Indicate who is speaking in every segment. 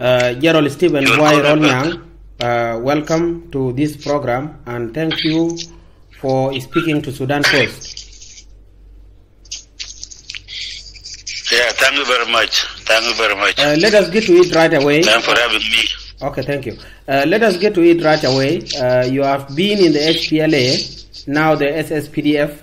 Speaker 1: Uh, General Stephen Buay Rolnyang, uh, welcome to this program and thank you for speaking to Sudans Post.
Speaker 2: Yeah, thank you very much. Thank you very much.
Speaker 1: Uh, let us get to it right away.
Speaker 2: Thank you for having me.
Speaker 1: Okay, thank you. Uh, let us get to it right away. Uh, you have been in the SPLA, now the SSPDF,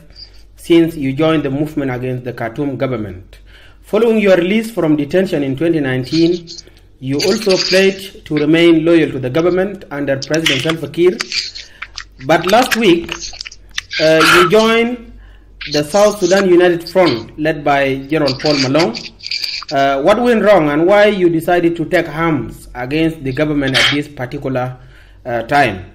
Speaker 1: since you joined the movement against the Khartoum government. Following your release from detention in 2019, you also pledged to remain loyal to the government under President Salva Kiir. But last week, uh, you joined the South Sudan United Front, led by General Paul Malong. Uh, what went wrong and why you decided to take arms against the government at this particular uh, time?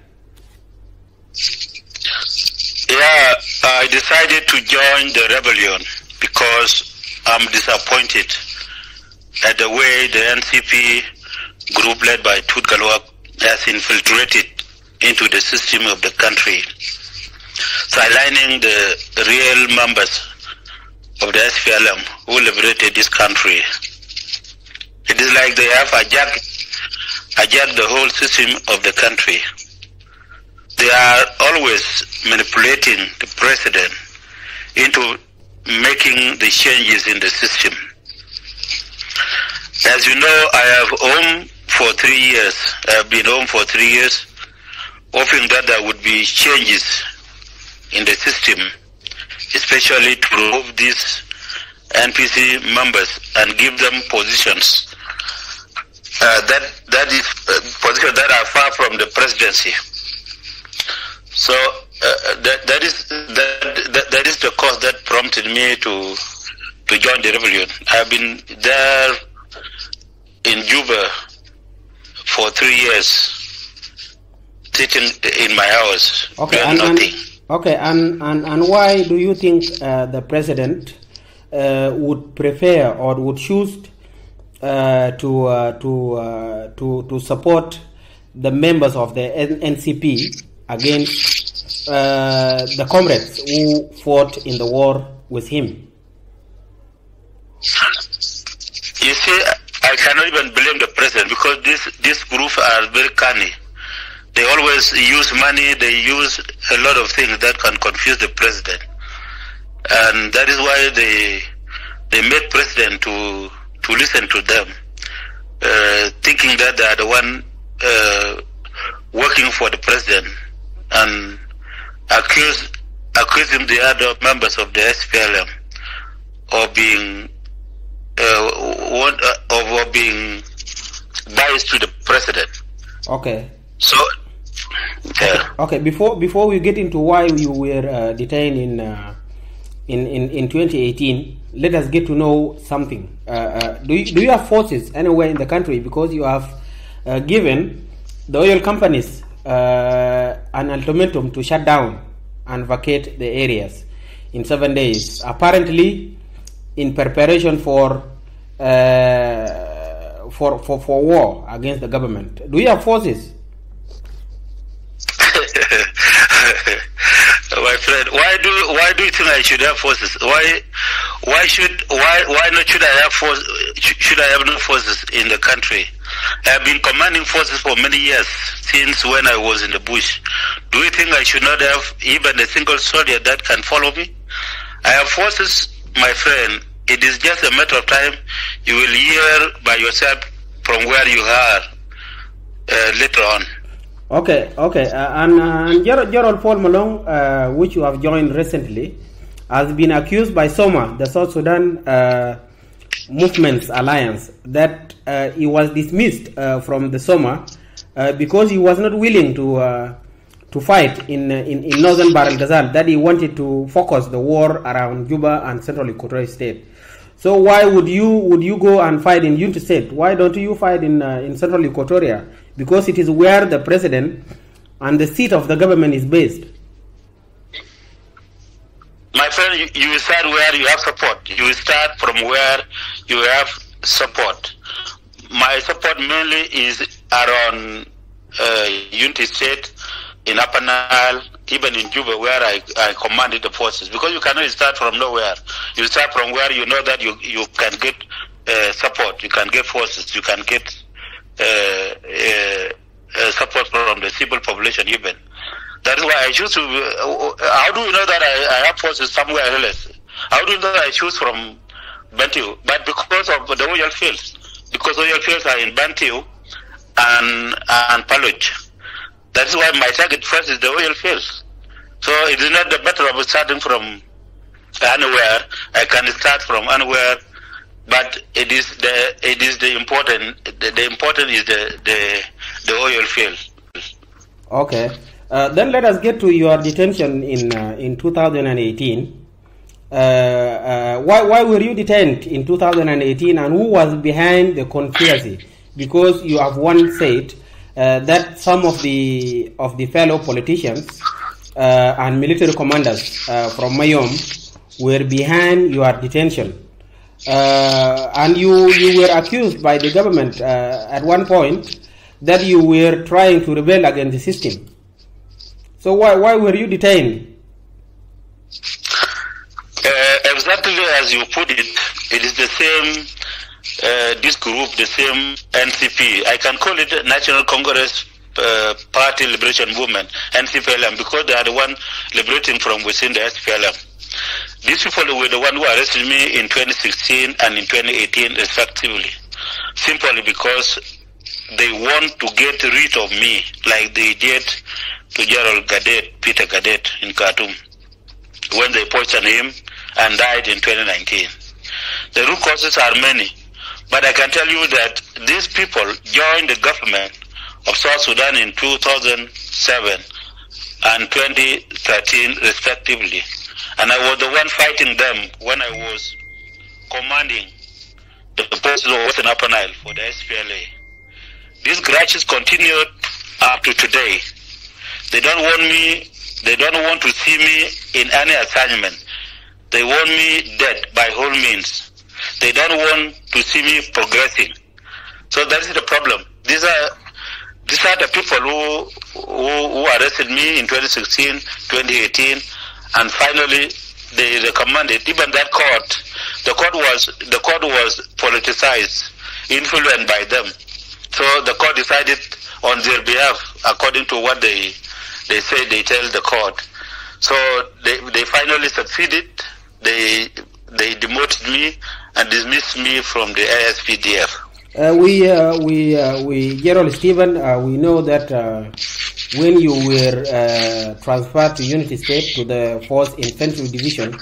Speaker 2: Yeah, I decided to join the rebellion because I'm disappointed at the way the NCP group led by Tut has infiltrated into the system of the country, sidelining the real members of the SPLM who liberated this country. It is like they have hijacked, hijacked the whole system of the country. They are always manipulating the president into making the changes in the system. As you know, I have home for three years. I have been home for three years, hoping that there would be changes in the system, especially to remove these NPC members and give them positions uh, that that is uh, positions that are far from the presidency. So uh, that that is that, that that is the cause that prompted me to to join the rebellion. I've been there in Juba for three years, sitting in my house,
Speaker 1: Okay,
Speaker 2: doing
Speaker 1: and, and
Speaker 2: nothing.
Speaker 1: okay, and, and and why do you think uh, the president uh, would prefer or would choose uh, to uh, to uh, to to support the members of the NCP against uh, the comrades who fought in the war with him?
Speaker 2: You see, I cannot even blame the president because this this group are very canny. They always use money. They use a lot of things that can confuse the president, and that is why they they make president to to listen to them, uh, thinking that they are the one uh, working for the president, and accuse accusing the other members of the SPLM of being one, uh, of being biased to the president.
Speaker 1: Okay.
Speaker 2: So, yeah.
Speaker 1: Okay, before before we get into why you were uh, detained in, uh, in in in 2018, let us get to know something. Uh, uh, do you do you have forces anywhere in the country because you have uh, given the oil companies uh, an ultimatum to shut down and vacate the areas in seven days, apparently in preparation for. Uh, for, for, for war against the government. Do you have forces?
Speaker 2: my friend, why do why do you think I should have forces? Why why should why why not should I have force? Should I have no forces in the country? I have been commanding forces for many years since when I was in the bush. Do you think I should not have even a single soldier that can follow me? I have forces, my friend. It is just a matter of time. You will hear by yourself from where you are uh, later on.
Speaker 1: Okay, okay. Uh, and and General, General Paul Malong, uh, which you have joined recently, has been accused by SOMA, the South Sudan uh, Movements Alliance, that uh, he was dismissed uh, from the SOMA uh, because he was not willing to uh, to fight in, uh, in in northern Bahr. That he wanted to focus the war around Juba and Central Equatorial State. So why would you would you go and fight in Unity State? Why don't you fight in uh, in Central Equatoria? Because it is where the president and the seat of the government is based.
Speaker 2: My friend, you, you start where you have support. You start from where you have support. My support mainly is around uh, Unity State, in Upper Nile, even in Juba, where I, I commanded the forces. Because you cannot start from nowhere. You start from where you know that you, you can get uh, support, you can get forces, you can get uh, uh, uh, support from the civil population even. That is why I choose to. Uh, how do you know that I, I have forces somewhere else? How do you know that I choose from Bantu? But because of the oil fields, because oil fields are in Bantu and and Paluch. That is why my target first is the oil fields. So it is not the matter of starting from anywhere. I can start from anywhere, but it is the it is the important the, the important is the the the oil field.
Speaker 1: Okay. Uh, then let us get to your detention in uh, in 2018. Uh, uh, why why were you detained in 2018, and who was behind the conspiracy? Because you have once said uh, that some of the of the fellow politicians uh, and military commanders uh, from Mayom were behind your detention. Uh, and you, you were accused by the government uh, at one point that you were trying to rebel against the system. So why, why were you detained?
Speaker 2: Uh, exactly as you put it, it is the same, uh, this group, the same NCP. I can call it National Congress uh, Party Liberation Movement, NCPLM, because they are the one liberating from within the SPLM. These people were the one who arrested me in 2016 and in 2018 respectively, simply because they want to get rid of me like they did to General Gadet, Peter Gadet in Khartoum, when they poisoned him and died in 2019. The root causes are many, but I can tell you that these people joined the government of South Sudan in 2007 and 2013 respectively. And I was the one fighting them when I was commanding the forces of Western Upper Nile for the SPLA. These grudges continued up to today. They don't want me, they don't want to see me in any assignment. They want me dead by all means. They don't want to see me progressing. So that is the problem. These are these are the people who, who, who arrested me in 2016, 2018, and finally they recommended even that court. The court was the court was politicized, influenced by them. So the court decided on their behalf according to what they they say they tell the court. So they they finally succeeded. They they demoted me and dismissed me from the SSPDF.
Speaker 1: Uh, we, uh, we, uh, we, General Stephen, uh, we know that uh, when you were uh, transferred to Unity State to the 4th Infantry Division,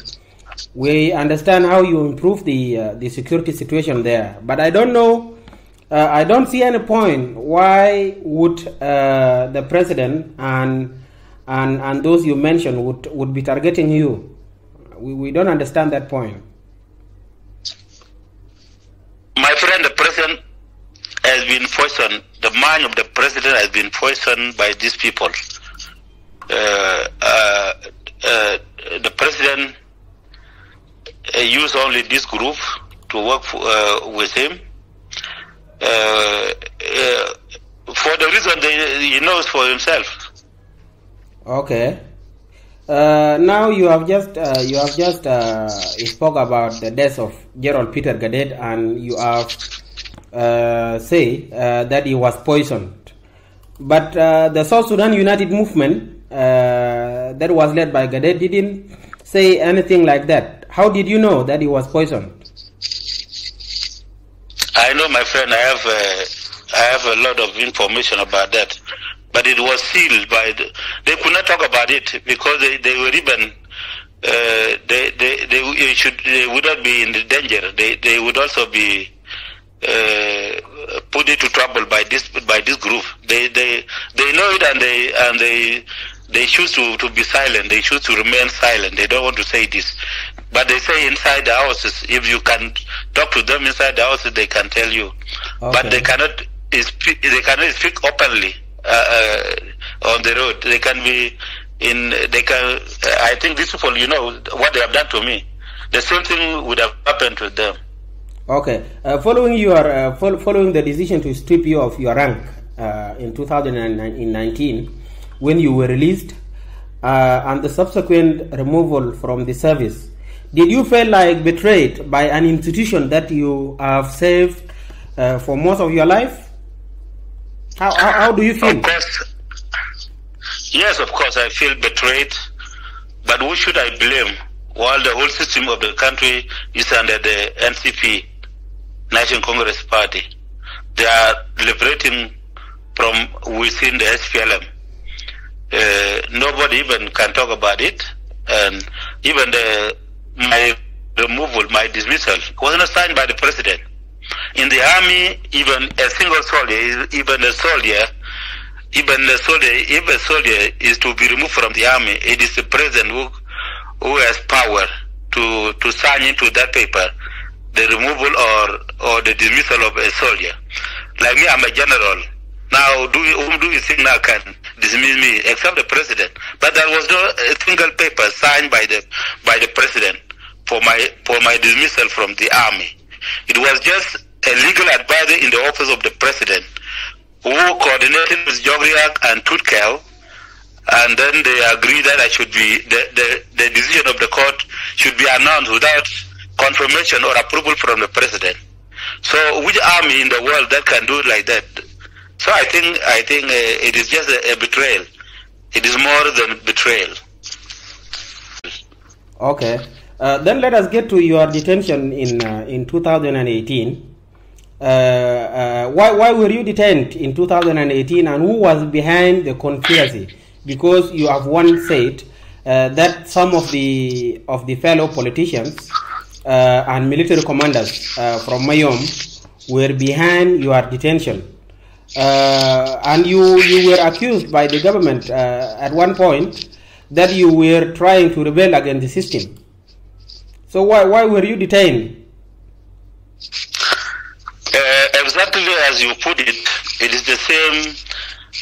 Speaker 1: we understand how you improved the, the security situation there. But I don't know, I don't see any point why would the president and, and, and those you mentioned would, would be targeting you. We, we don't understand that point.
Speaker 2: The president has been poisoned. The mind of the president has been poisoned by these people. Uh, uh, uh, the president uh, used only this group to work uh, with him. Uh, for the reason he knows for himself.
Speaker 1: Okay. Uh, now you have just uh, you have just uh, spoke about the death of General Peter Gadet, and you have uh, say uh, that he was poisoned. But uh, the South Sudan United Movement uh, that was led by Gadet didn't say anything like that. How did you know that he was poisoned?
Speaker 2: I know, my friend. I have I have a lot of information about that, but it was sealed by. The, they could not talk about it because they, they were even. Uh, they, they they should they would not be in danger. They they would also be uh, put into trouble by this by this group. They they they know it and they and they they choose to, to be silent. They choose to remain silent. They don't want to say this. But they say inside the houses, if you can talk to them inside the houses, they can tell you.
Speaker 1: Okay.
Speaker 2: But they cannot. They cannot speak openly uh, uh, on the road. They can be in. They can. Uh, I think these people, you know, what they have done to me. The same thing would have happened to them.
Speaker 1: Okay. Uh, following your uh, fol- following the decision to strip you of your rank uh, in 2019, when you were released, uh, and the subsequent removal from the service, did you feel like betrayed by an institution that you have served for most of your life? How, how, how do you feel?
Speaker 2: Of yes, of course, I feel betrayed. But who should I blame? While the whole system of the country is under the NCP, National Congress Party, they are liberating from within the SPLM. Uh, nobody even can talk about it, and even the my removal, my dismissal, was not signed by the president. In the army, even a single soldier, even a soldier, even a soldier, if a soldier is to be removed from the army, it is the president who, who has power to, to sign into that paper the removal or, or the dismissal of a soldier. Like me, I'm a general. Now, do you, whom do you think now can dismiss me except the president? But there was no single paper signed by the by the president for my for my dismissal from the army. It was just a legal advisor in the office of the president who coordinated with Jok Riak and Tut Kew, and then they agreed that I should be the, the, the decision of the court should be announced without confirmation or approval from the president. So, which army in the world that can do it like that? So, I think I think uh, it is just a, a betrayal. It is more than betrayal.
Speaker 1: Okay. Uh, then let us get to your detention in uh, in 2018. Uh, uh, why why were you detained in 2018, and who was behind the conspiracy? Because you have once said uh, that some of the of the fellow politicians uh, and military commanders from Mayom were behind your detention, and you you were accused by the government at one point that you were trying to rebel against the system. So why why were you detained?
Speaker 2: Uh, exactly as you put it, it is the same.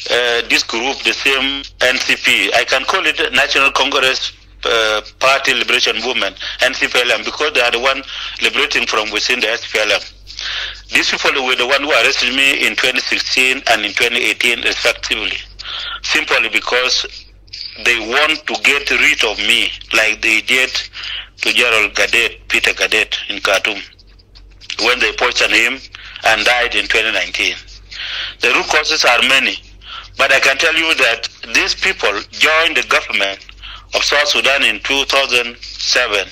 Speaker 2: Uh, this group, the same NCP. I can call it National Congress uh, Party Liberation Movement, NCPLM, because they are the one liberating from within the SPLM. These people were the one who arrested me in 2016 and in 2018, respectively, simply because they want to get rid of me, like they did to General Gadet, Peter Gadet in Khartoum, when they poisoned him and died in 2019. The root causes are many, but I can tell you that these people joined the government of South Sudan in 2007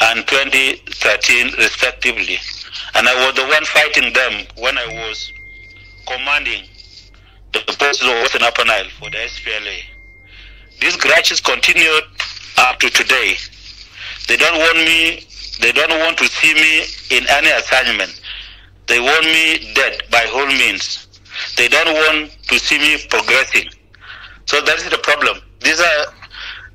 Speaker 2: and 2013, respectively. And I was the one fighting them when I was commanding the forces of Western Upper Nile for the SPLA. These grudges continued up to today. They don't want me, they don't want to see me in any assignment. They want me dead by all means. They don't want to see me progressing. So that is the problem. These are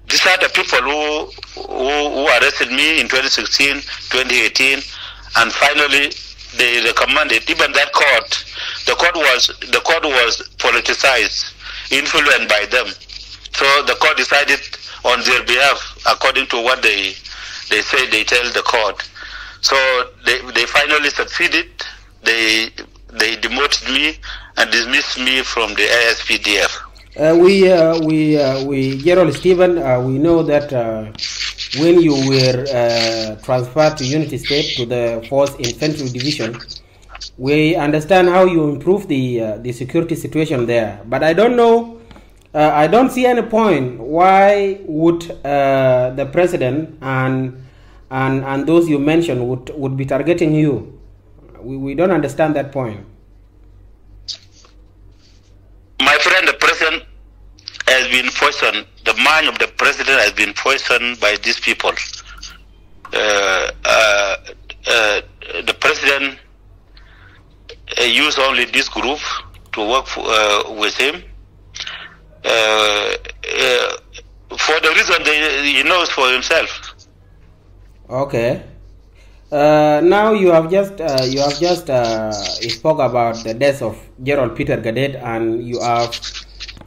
Speaker 2: these are the people who, who, who arrested me in 2016, 2018, and finally they recommended even that court. The court was the court was politicized, influenced by them. So the court decided on their behalf according to what they they say they tell the court. So they, they finally succeeded. They they demoted me and dismissed me from the SSPDF.
Speaker 1: Uh, we uh, we uh, we General Stephen, uh, we know that uh, when you were uh, transferred to Unity State to the Fourth Infantry Division, we understand how you improved the the security situation there. But I don't know. Uh, I don't see any point why would uh, the president and and and those you mentioned would would be targeting you. We, we don't understand that point.
Speaker 2: My friend, the president has been poisoned. The mind of the president has been poisoned by these people. Uh, uh, uh, the president uh, used only this group to work for, with him. Uh, uh, for the reason he knows for himself.
Speaker 1: Okay. Uh, now you have just uh, you have just uh, spoke about the death of General Peter Gadet, and you have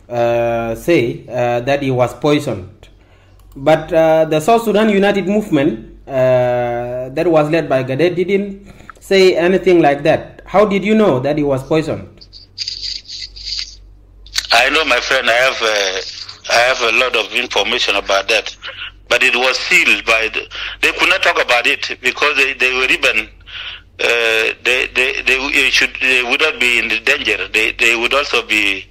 Speaker 1: uh, say that he was poisoned. But the South Sudan United Movement that was led by Gadet didn't say anything like that. How did you know that he was poisoned?
Speaker 2: I know, my friend. I have uh, I have a lot of information about that, but it was sealed by the. They could not talk about it because they, they were even uh, they, they, they should they would not be in danger. They, they would also be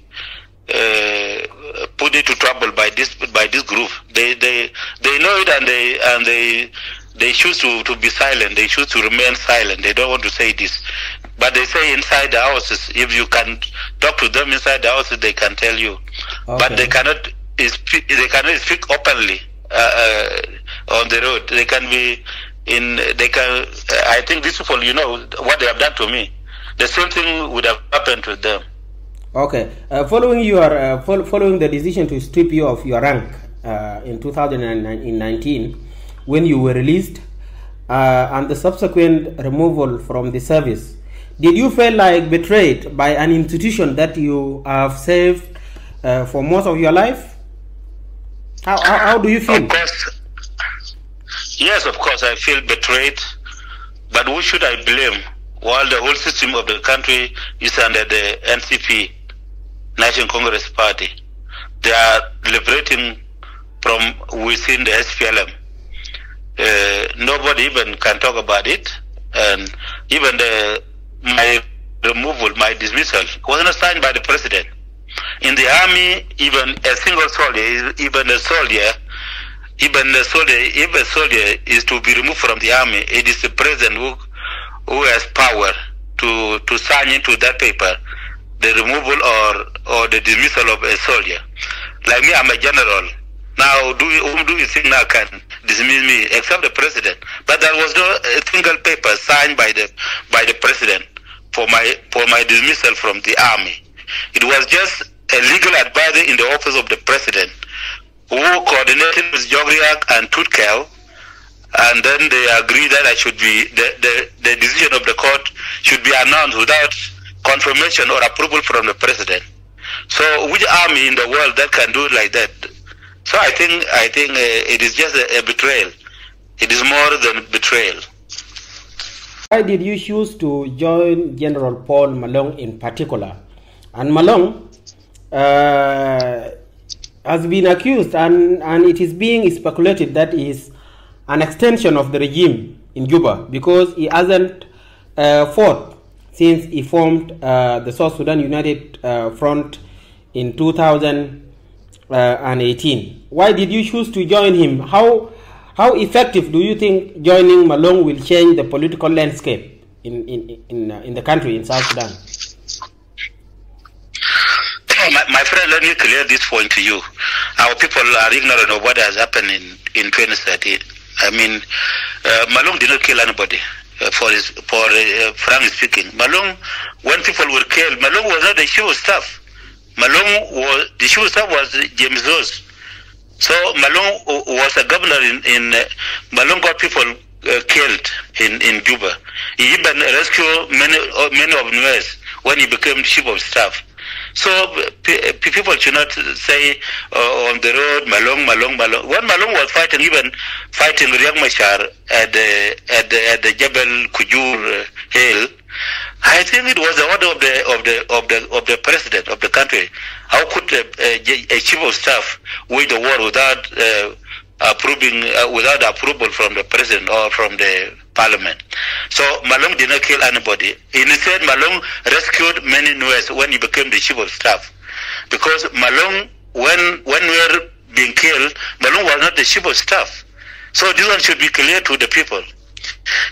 Speaker 2: uh, put into trouble by this by this group. They they they know it and they and they they choose to, to be silent. They choose to remain silent. They don't want to say this. But they say inside the houses, if you can talk to them inside the houses, they can tell you. Okay. But they cannot speak, they cannot speak openly uh, uh, on the road. They can be in, they can, uh, I think these people, you know, what they have done to me. The same thing would have happened to them.
Speaker 1: Okay. Uh, following your, uh, fo following the decision to strip you of your rank uh, in 2019, when you were released, and the subsequent removal from the service, did you feel like betrayed by an institution that you have served uh, for most of your life? How, how, how, do you feel?
Speaker 2: Of course. Yes, of course, I feel betrayed. But who should I blame? While the whole system of the country is under the NCP, National Congress Party. They are liberating from within the SPLM. Uh, nobody even can talk about it. And even the my removal, my dismissal, was not signed by the president. In the army, even a single soldier, even a soldier, even a soldier, if a soldier is to be removed from the army, it is the president who, who has power to, to sign into that paper the removal or, or the dismissal of a soldier. Like me, I'm a general. Now, do you, whom do you think now can dismiss me except the president? But there was no single paper signed by the by the president for my for my dismissal from the army. It was just a legal advisor in the office of the president who coordinated with Jok Riak and Tut Kew, and then they agreed that I should be the, the, the decision of the court should be announced without confirmation or approval from the president. So, which army in the world that can do it like that? So, I think I think uh, it is just a, a betrayal. It is more than betrayal.
Speaker 1: Why did you choose to join General Paul Malong in particular? And Malong uh, has been accused, and, and it is being speculated that he is an extension of the regime in Juba because he hasn't uh, fought since he formed uh, the South Sudan United uh, Front in 2018. Why did you choose to join him? How how effective do you think joining Malong will change the political landscape in in in, uh, in the country in South Sudan?
Speaker 2: My, my, friend, let me clear this point to you. Our people are ignorant of what has happened in, in 2013. I mean, uh, Malong did not kill anybody. Uh, for his, for uh, frank speaking, Malong, when people were killed, Malong was not the chief of staff. Malong was the shooter was James Rose. So Malong was a governor in, in uh, Malong got people uh, killed in, in Juba. He even rescued many uh, many of Nuez when he became chief of staff. So people should not say uh, on the road Malong, Malong, Malong. When Malong was fighting, even fighting Riek Machar at the at the at the Jebel Kujur Hill, I think it was the order of the of the of the of the president of the country. How could a, a, a chief of staff wage the war without uh, approving uh, without approval from the president or from the parliament? So Malong did not kill anybody. Instead, Malong rescued many Nuers when he became the chief of staff, because Malong when when we were being killed, Malong was not the chief of staff. So this one should be clear to the people.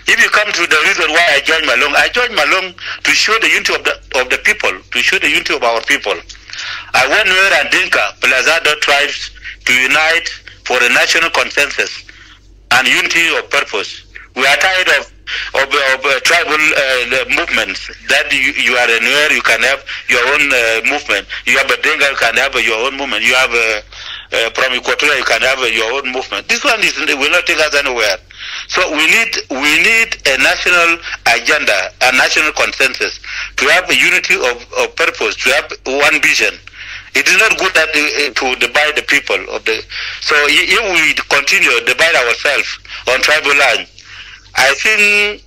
Speaker 2: If you come to the reason why I joined Malong, I joined Malong to show the unity of the of the people, to show the unity of our people. I went where and Dinka, plus tribes, to unite for a national consensus and unity of purpose. We are tired of of, of uh, tribal uh, movements that you, you are anywhere you can have your own uh, movement. You have a Dinka, you can have your own movement. You have a uh, from Equatorial, you can have your own movement. This one is will not take us anywhere. So we need we need a national agenda, a national consensus to have a unity of, of purpose, to have one vision. It is not good that uh, to divide the people of the. So if we continue divide ourselves on tribal lines, I think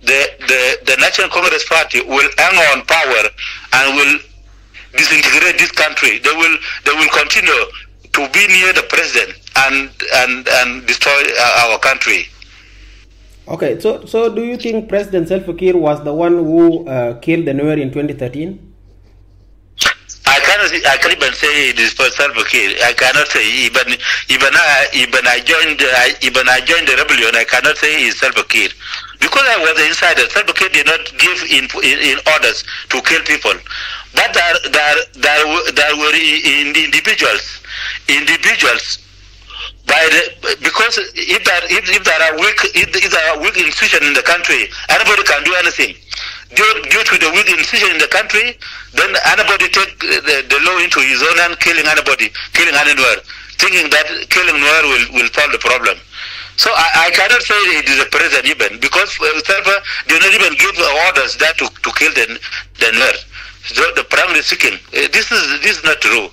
Speaker 2: the the the National Congress Party will hang on power and will disintegrate this country. They will they will continue to be near the president and and and destroy our country.
Speaker 1: Okay, so so do you think President Salva was the one who uh, killed the Nuer in 2013?
Speaker 2: I cannot. I can't even say it is for Kiir. I cannot say even even I even I joined I, even I joined the rebellion. I cannot say it's Salva Kiir because I was the insider. Salva Kiir did not give in, in, in orders to kill people, but there there there, there were in individuals individuals by the because if there if, if there are weak if, if there are weak institutions in the country, anybody can do anything. Due, due to the weak institution in the country, then anybody take the, the law into his own hand, killing anybody, killing anywhere, thinking that killing Nuer will, will solve the problem. So I, I cannot say it is a president even because Salva did not even give orders that to, to kill the the Nuer. So the primary speaking, uh, this is this is not true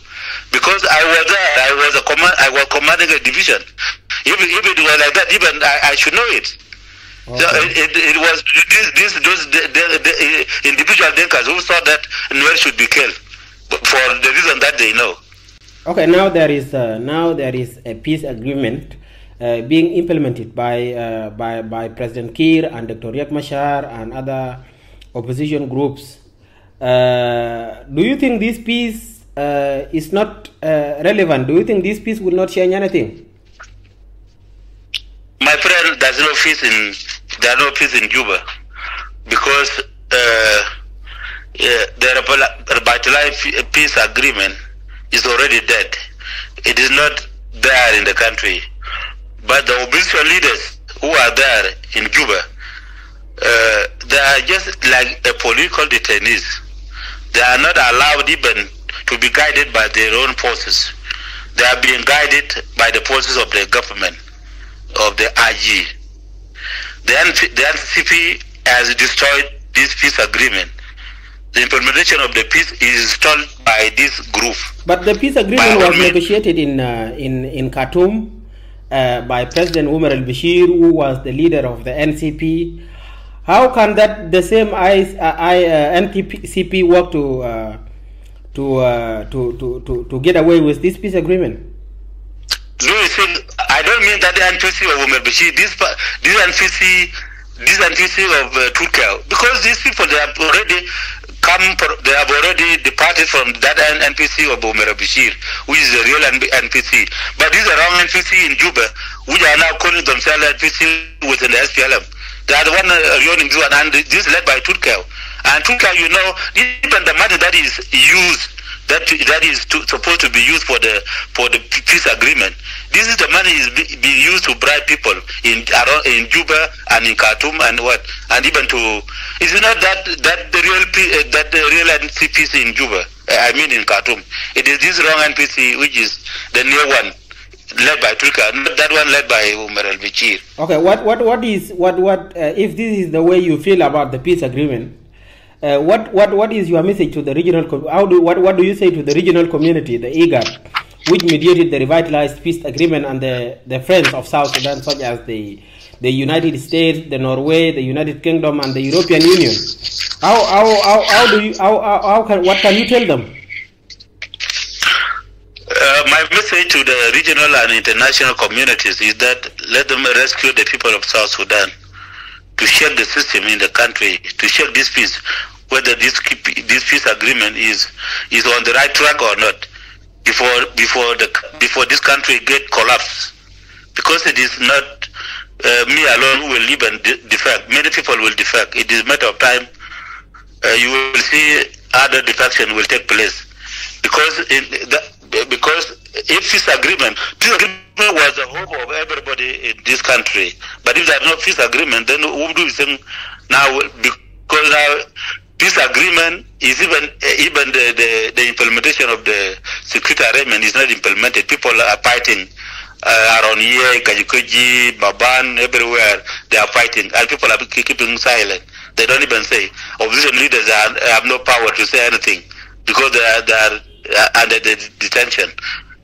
Speaker 2: because I was there. I was a command. I was commanding a division. If, if it was like that, even I, I should know it. So it, it, it was this, this those the, the, the uh, individual thinkers who thought that Nuer should be killed for the reason that they know.
Speaker 1: Okay, now there is uh, now there is a peace agreement uh, being implemented by uh, by by President Kiir and Dr. Riek Machar and other opposition groups. Uh, do you think this peace uh, is not uh, relevant? Do you think this peace will not change anything?
Speaker 2: My friend, there's no peace in there's no peace in Juba because uh, yeah, the revitalized peace agreement is already dead. It is not there in the country. But the opposition leaders who are there in Juba, uh, they are just like a political detainees. They are not allowed even to be guided by their own forces. They are being guided by the forces of the government of the IG. The, NP, the NCP has destroyed this peace agreement. The implementation of the peace is installed by this group.
Speaker 1: But the peace agreement was negotiated in uh, in in Khartoum uh, by President Umar al-Bashir, who was the leader of the NCP. How can that the same I, uh, I uh, NCP work to uh, to, uh, to to to to get away with this peace agreement?
Speaker 2: Do you I don't mean that the NPC of Umar Bashir, this, this NPC, this NPC of uh, Turkey, because these people, they have already come, for, they have already departed from that NPC of Umar Bashir, which is the real NPC. But these are wrong NPC in Juba, which are now calling themselves NPC within the SPLM. They are the one uh, running this and this is led by Turkey. And Turkey, you know, even the money that is used that that is to, supposed to be used for the for the peace agreement. This is the money is being be used to bribe people in around in Juba and in Khartoum and what and even to. It's not that that the real uh, that the real NCPC in Juba. uh, I mean in Khartoum. It is this wrong NPC which is the new one led by Turkey, not that one led by Umar al.
Speaker 1: Okay, what what what is what what uh, if this is the way you feel about the peace agreement? Uh, what what what is your message to the regional? How do what what do you say to the regional community, the IGAD, which mediated the revitalized peace agreement and the the friends of South Sudan, such as the the United States, the Norway, the United Kingdom, and the European Union? How how how, how do you how, how how can what can you tell them?
Speaker 2: Uh, my message to the regional and international communities is that let them rescue the people of South Sudan, to shake the system in the country, to shake this peace, whether this this peace agreement is is on the right track or not, before before the before this country get collapsed, because it is not uh, me alone who will even de- defect. Many people will defect. It is a matter of time. Uh, you will see other defection will take place because in the, because if this agreement, peace agreement was the hope of everybody in this country. But if there is no peace agreement, then who do you think now? Because now peace agreement is even even the, the, the implementation of the security arrangement is not implemented. People are fighting uh, around here, Kajo-Keji, Baban, everywhere. They are fighting, and people are keeping silent. They don't even say. Opposition leaders are, have no power to say anything because they are, they are under the detention.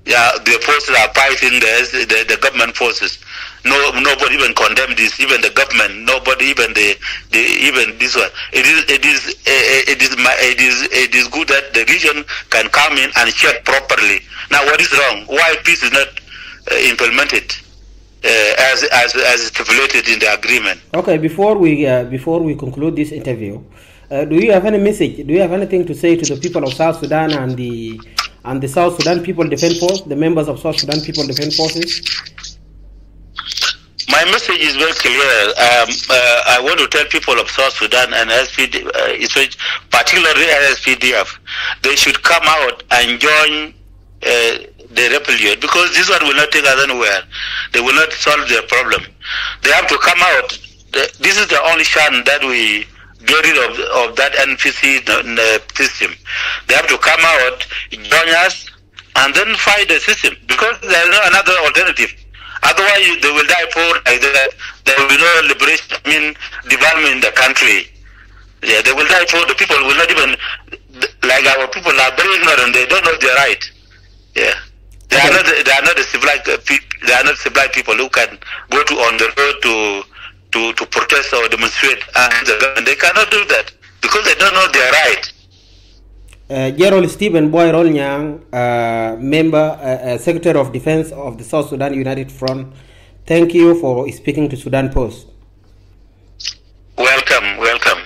Speaker 2: Yeah, the forces are fighting the, the the government forces. No, nobody even condemned this. Even the government, nobody even the, the even this one. It is it is uh, it is it is it is good that the region can come in and check properly. Now, what is wrong? Why peace is not uh, implemented? uh, as, as, as stipulated in the agreement.
Speaker 1: Okay, before we uh, before we conclude this interview, uh, do you have any message? Do you have anything to say to the people of South Sudan and the and the South Sudan People Defense Force, the members of South Sudan People Defense Forces?
Speaker 2: My message is very clear. Um, uh, I want to tell people of South Sudan and SPD, uh, particularly SPDF, they should come out and join uh, the rebellion because this one will not take us anywhere. They will not solve their problem. They have to come out. This is the only chance that we get rid of, of that NPC uh, system. They have to come out, join us, and then fight the system because there is no another alternative. Otherwise, they will die poor like that. There will be no liberation, I mean, development in the country. Yeah, they will die poor. The people will not even, like our people are very ignorant. They don't know their right. Yeah. They okay. are not. They are not the civilized. Uh, they are not civilized people who can go to on the road to to, to protest or demonstrate and they cannot do that because they don't know their right.
Speaker 1: Uh, Stephen Buay Rolnyang, uh, member, uh, uh, Secretary of Defense of the South Sudan United Front, thank you for speaking to Sudans Post. Welcome, welcome.